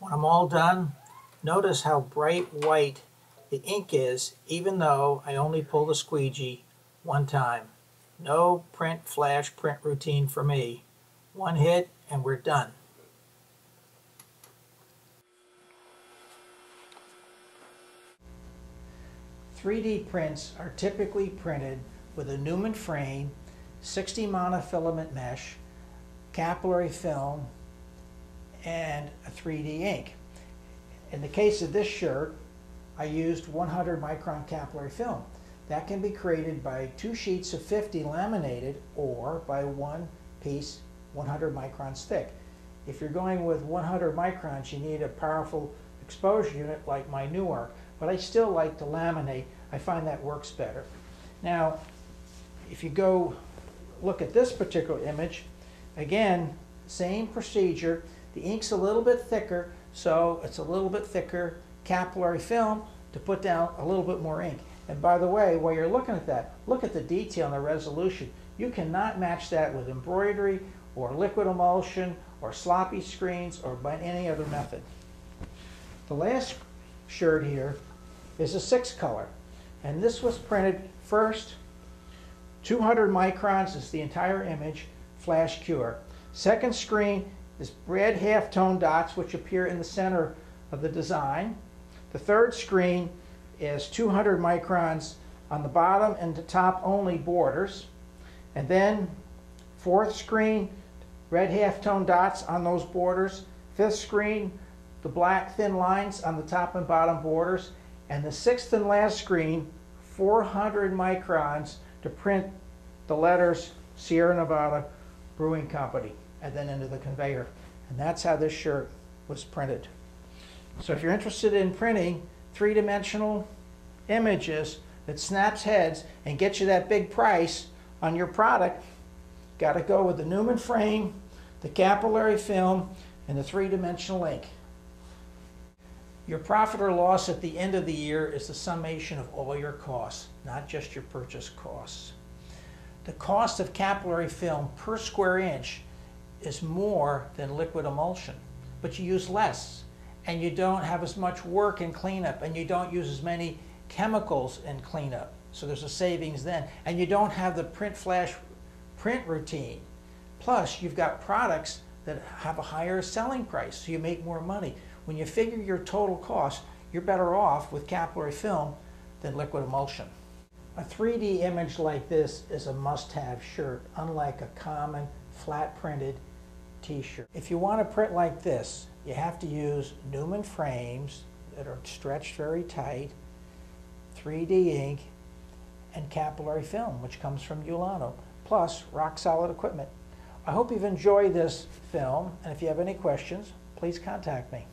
When I'm all done, notice how bright white the ink is even though I only pull the squeegee one time. No print flash print routine for me. One hit and we're done. Three D prints are typically printed with a Newman frame, 60 monofilament mesh, capillary film, and a 3D ink. In the case of this shirt, I used 100 micron capillary film. That can be created by two sheets of 50 laminated or by one piece 100 microns thick. If you're going with 100 microns, you need a powerful exposure unit like my NuArc, but I still like to laminate. I find that works better. Now, if you go look at this particular image, again, same procedure. The ink's a little bit thicker, so it's a little bit thicker capillary film to put down a little bit more ink. And by the way, while you're looking at that, look at the detail and the resolution. You cannot match that with embroidery or liquid emulsion or sloppy screens or by any other method. The last shirt here is a six color. And this was printed first, 200 microns is the entire image, flash cure. Second screen is red halftone dots which appear in the center of the design. The third screen is 200 microns on the bottom and the top only borders. And then fourth screen, red halftone dots on those borders. Fifth screen, the black thin lines on the top and bottom borders. And the sixth and last screen, 400 microns to print the letters Sierra Nevada Brewing Company and then into the conveyor. And that's how this shirt was printed. So if you're interested in printing three-dimensional images that snaps heads and gets you that big price on your product, got to go with the Newman frame, the capillary film, and the three-dimensional ink. Your profit or loss at the end of the year is the summation of all your costs, not just your purchase costs. The cost of capillary film per square inch is more than liquid emulsion, but you use less and you don't have as much work in cleanup and you don't use as many chemicals in cleanup. So there's a savings then. And you don't have the print flash print routine. Plus, you've got products that have a higher selling price, so you make more money. When you figure your total cost, you're better off with capillary film than liquid emulsion. A 3D image like this is a must-have shirt, unlike a common flat printed t-shirt. If you want to print like this, you have to use Newman frames that are stretched very tight, 3D ink, and capillary film, which comes from Ulano, plus rock solid equipment. I hope you've enjoyed this film, and if you have any questions, please contact me.